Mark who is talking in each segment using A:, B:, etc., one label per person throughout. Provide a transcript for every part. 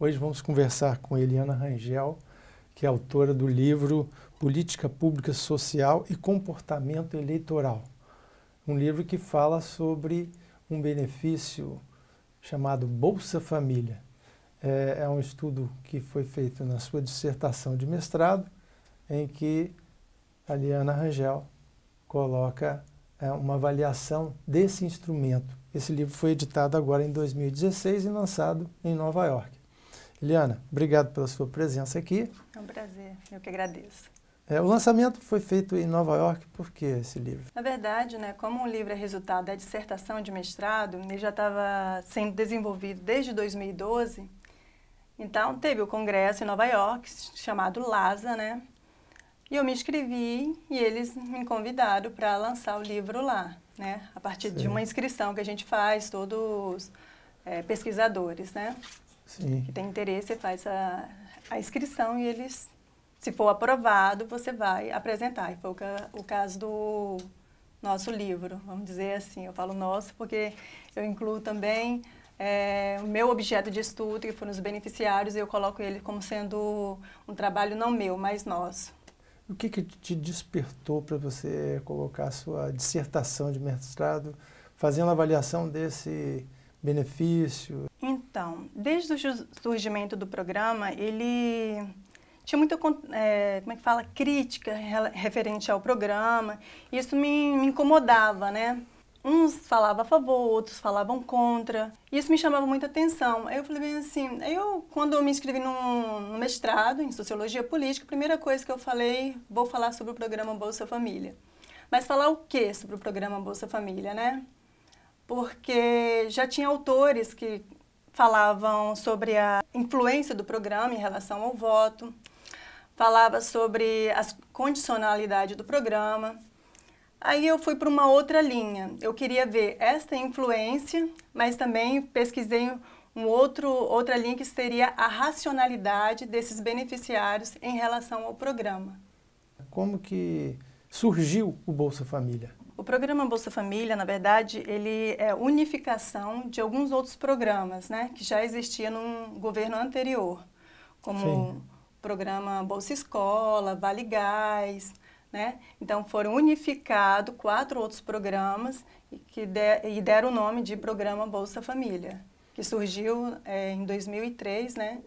A: Hoje vamos conversar com Eliana Rangel, que é autora do livro Política Pública Social e Comportamento Eleitoral. Um livro que fala sobre um benefício chamado Bolsa Família. É, é um estudo que foi feito na sua dissertação de mestrado, em que a Eliana Rangel coloca é, uma avaliação desse instrumento. Esse livro foi editado agora em 2016 e lançado em Nova York. Eliana, obrigado pela sua presença aqui.
B: É um prazer, eu que agradeço.
A: É, o lançamento foi feito em Nova York, por que esse livro?
B: Na verdade, né, como o livro é resultado da dissertação de mestrado, ele já estava sendo desenvolvido desde 2012, então teve o congresso em Nova York, chamado LASA, né? E eu me inscrevi e eles me convidaram para lançar o livro lá, né? A partir Sim. de uma inscrição que a gente faz, todos é, pesquisadores, né? Sim. que tem interesse, faz a, a inscrição e eles, se for aprovado, você vai apresentar. E foi o, o caso do nosso livro, vamos dizer assim. Eu falo nosso porque eu incluo também é, o meu objeto de estudo, que foram os beneficiários, e eu coloco ele como sendo um trabalho não meu, mas nosso.
A: O que, que te despertou para você colocar a sua dissertação de mestrado, fazendo a avaliação desse benefício?
B: Então, desde o surgimento do programa, ele tinha muita, é, como é que fala, crítica referente ao programa. Isso me, me incomodava, né? Uns falavam a favor, outros falavam contra. Isso me chamava muita atenção. Aí eu falei bem assim, eu, quando eu me inscrevi no, no mestrado em Sociologia Política, a primeira coisa que eu falei, vou falar sobre o programa Bolsa Família. Mas falar o que sobre o programa Bolsa Família, né? porque já tinha autores que falavam sobre a influência do programa em relação ao voto, falava sobre a condicionalidade do programa. Aí eu fui para uma outra linha. Eu queria ver esta influência, mas também pesquisei um outro, outra linha que seria a racionalidade desses beneficiários em relação ao programa.
A: Como que surgiu o Bolsa Família?
B: O programa Bolsa Família, na verdade, ele é unificação de alguns outros programas, né, que já existia no governo anterior, como Sim. o programa Bolsa Escola, Vale Gás, né? Então foram unificados quatro outros programas que de, e deram o nome de Programa Bolsa Família, que surgiu é, em 2003, né,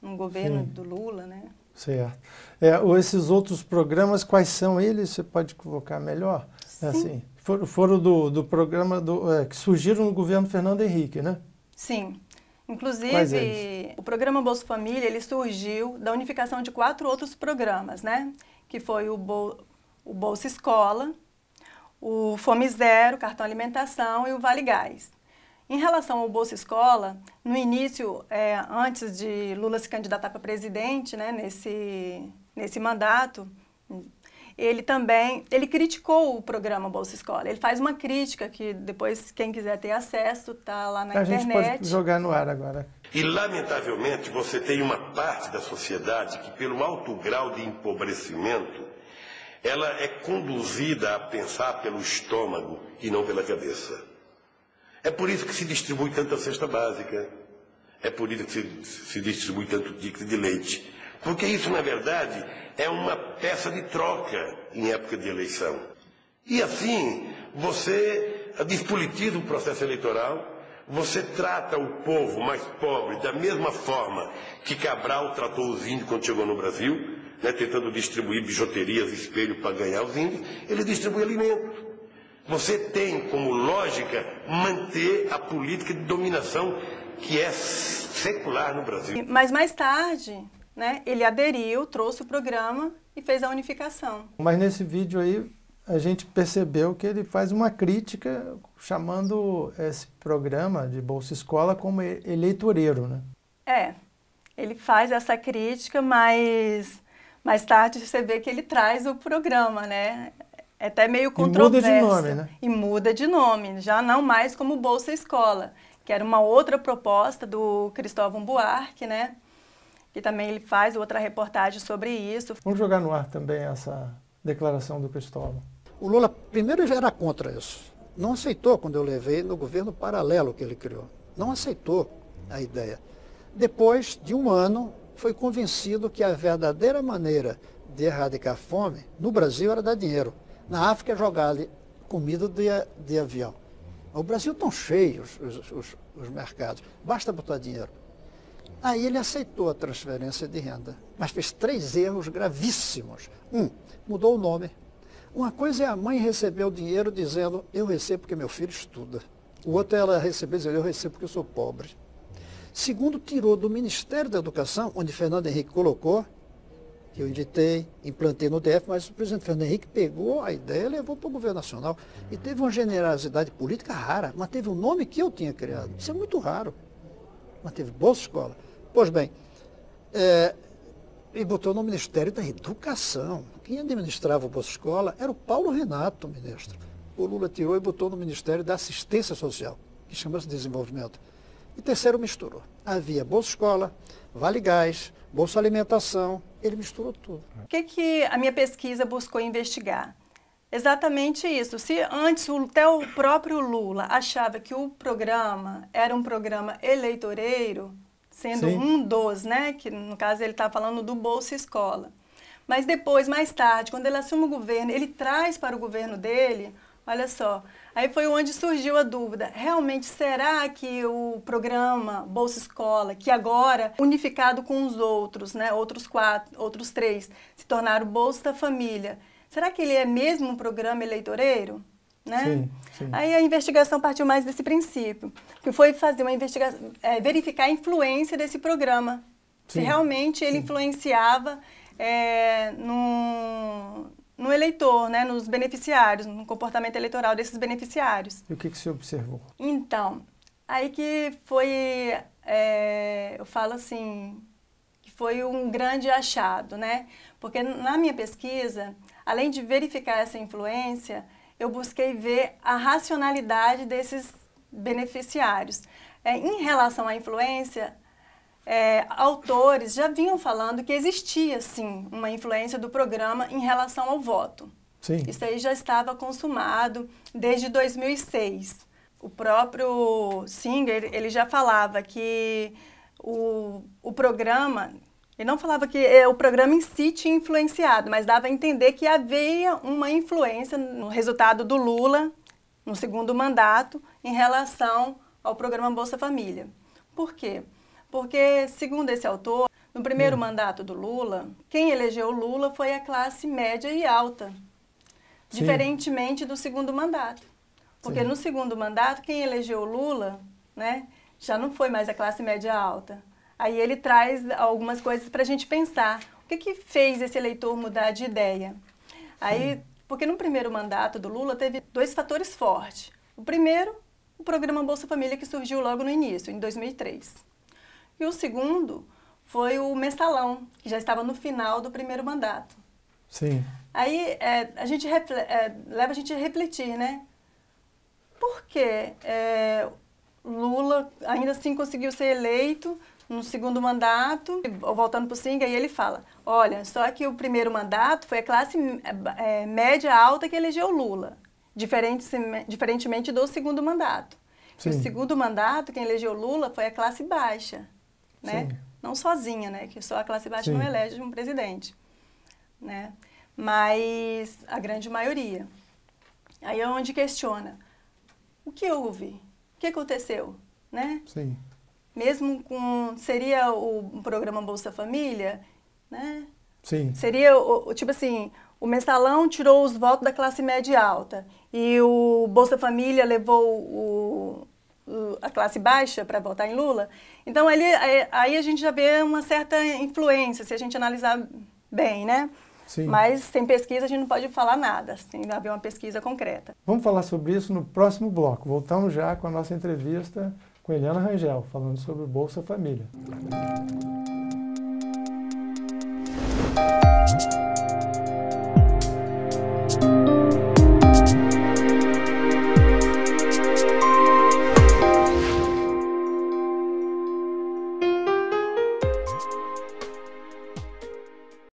B: no governo Sim. do Lula, né?
A: Certo. É, esses outros programas, quais são eles? Você pode colocar melhor? É assim, foram, foram do, do programa do, é, que surgiram no governo Fernando Henrique, né?
B: Sim. Inclusive, o programa Bolsa Família, ele surgiu da unificação de quatro outros programas, né? Que foi o, Bol o Bolsa Escola, o Fome Zero, Cartão Alimentação e o Vale Gás. Em relação ao Bolsa Escola, no início, é, antes de Lula se candidatar para presidente, né, nesse, nesse mandato, ele também, ele criticou o programa Bolsa Escola. Ele faz uma crítica que depois quem quiser ter acesso tá lá na
A: a
B: internet.
A: A gente pode jogar no ar agora.
C: E lamentavelmente você tem uma parte da sociedade que pelo alto grau de empobrecimento, ela é conduzida a pensar pelo estômago e não pela cabeça. É por isso que se distribui tanta cesta básica. É por isso que se, se distribui tanto ticket de leite. Porque isso, na verdade, é uma peça de troca em época de eleição. E assim, você despolitiza o processo eleitoral, você trata o povo mais pobre da mesma forma que Cabral tratou os índios quando chegou no Brasil, né, tentando distribuir bijuterias, espelho para ganhar os índios, ele distribui alimento. Você tem como lógica manter a política de dominação que é secular no Brasil.
B: Mas mais tarde, né, ele aderiu, trouxe o programa e fez a unificação.
A: Mas nesse vídeo aí a gente percebeu que ele faz uma crítica chamando esse programa de Bolsa Escola como eleitoreiro, né?
B: É, ele faz essa crítica, mas mais tarde você vê que ele traz o programa, né? É até meio controverso.
A: E muda de nome, né?
B: E muda de nome, já não mais como Bolsa Escola, que era uma outra proposta do Cristóvão Buarque, né? Que também ele faz outra reportagem sobre isso.
A: Vamos jogar no ar também essa declaração do Cristóvão.
D: O Lula primeiro já era contra isso. Não aceitou quando eu levei no governo paralelo que ele criou. Não aceitou a ideia. Depois de um ano, foi convencido que a verdadeira maneira de erradicar a fome no Brasil era dar dinheiro. Na África, jogar comida de, de avião. O Brasil estão cheios os, os, os mercados, basta botar dinheiro. Aí ele aceitou a transferência de renda, mas fez três erros gravíssimos. Um, mudou o nome. Uma coisa é a mãe receber o dinheiro dizendo, eu recebo porque meu filho estuda. O outro é ela receber dizendo, eu recebo porque eu sou pobre. Segundo, tirou do Ministério da Educação, onde Fernando Henrique colocou, que eu editei, implantei no DF, mas o presidente Fernando Henrique pegou a ideia e levou para o governo nacional. E teve uma generosidade política rara, mas teve um nome que eu tinha criado. Isso é muito raro. Mas teve Bolsa Escola. Pois bem, é, e botou no Ministério da Educação. Quem administrava o Bolsa Escola era o Paulo Renato, ministro. O Lula tirou e botou no Ministério da Assistência Social, que chama-se Desenvolvimento. E terceiro misturou. Havia Bolsa Escola, Vale Gás, Bolsa Alimentação, ele misturou tudo.
B: O que, que a minha pesquisa buscou investigar? Exatamente isso. Se antes até o próprio Lula achava que o programa era um programa eleitoreiro, sendo Sim. um dos, né? Que no caso ele está falando do Bolsa Escola. Mas depois, mais tarde, quando ele assume o governo, ele traz para o governo dele, olha só, aí foi onde surgiu a dúvida, realmente será que o programa Bolsa Escola, que agora, unificado com os outros, né, outros quatro, outros três, se tornaram Bolsa Família, será que ele é mesmo um programa eleitoreiro? Né? Sim, sim. Aí a investigação partiu mais desse princípio, que foi fazer uma investigação, é, verificar a influência desse programa, sim, se realmente ele influenciava é, no, no eleitor, né, nos beneficiários, no comportamento eleitoral desses beneficiários.
A: E o que, que você observou?
B: Então, aí que foi, é, eu falo assim, que foi um grande achado, né? Porque na minha pesquisa, além de verificar essa influência, eu busquei ver a racionalidade desses beneficiários. É, em relação à influência, é, autores já vinham falando que existia, sim, uma influência do programa em relação ao voto. Sim. Isso aí já estava consumado desde 2006. O próprio Singer, ele já falava que o, o programa ele não falava que é, o programa em si tinha influenciado, mas dava a entender que havia uma influência no resultado do Lula, no segundo mandato, em relação ao programa Bolsa Família. Por quê? Porque, segundo esse autor, no primeiro hum. mandato do Lula, quem elegeu o Lula foi a classe média e alta, Sim. diferentemente do segundo mandato. Porque Sim. no segundo mandato, quem elegeu o Lula né, já não foi mais a classe média alta, Aí ele traz algumas coisas para a gente pensar. O que, que fez esse eleitor mudar de ideia? Aí, porque no primeiro mandato do Lula teve dois fatores fortes. O primeiro, o programa Bolsa Família que surgiu logo no início, em 2003. E o segundo foi o mensalão, que já estava no final do primeiro mandato.
A: Sim.
B: Aí é, a gente é, leva a gente a refletir, né? Por que é, Lula ainda assim conseguiu ser eleito no segundo mandato, voltando para o Singa, e ele fala, olha, só que o primeiro mandato foi a classe é, média alta que elegeu Lula, diferente, diferentemente do segundo mandato. Sim. O segundo mandato, quem elegeu Lula foi a classe baixa, né? Sim. Não sozinha, né? Que só a classe baixa Sim. não elege um presidente, né? Mas a grande maioria. Aí é onde questiona, o que houve? O que aconteceu, né?
A: Sim
B: mesmo com seria o programa Bolsa Família, né?
A: Sim.
B: Seria o, tipo assim, o mensalão tirou os votos da classe média alta e o Bolsa Família levou o, o, a classe baixa para votar em Lula. Então ali, aí a gente já vê uma certa influência, se a gente analisar bem, né? Sim. Mas sem pesquisa a gente não pode falar nada, tem que haver uma pesquisa concreta.
A: Vamos falar sobre isso no próximo bloco. Voltamos já com a nossa entrevista com Eliana Rangel, falando sobre Bolsa Família.